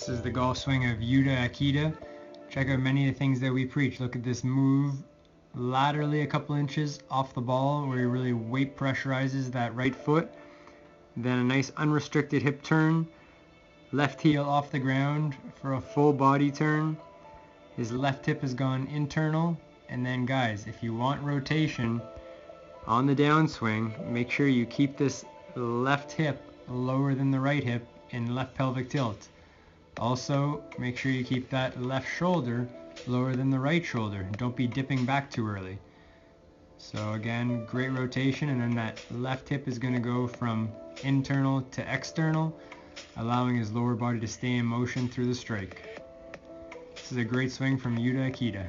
This is the golf swing of Yuta Ikeda. Check out many of the things that we preach. Look at this move laterally a couple inches off the ball where he really weight pressurizes that right foot. Then a nice unrestricted hip turn. Left heel off the ground for a full body turn. His left hip has gone internal. And then guys, if you want rotation on the downswing, make sure you keep this left hip lower than the right hip in left pelvic tilt. Also, make sure you keep that left shoulder lower than the right shoulder. Don't be dipping back too early. So again, great rotation and then that left hip is going to go from internal to external, allowing his lower body to stay in motion through the strike. This is a great swing from Yuta Ikeda.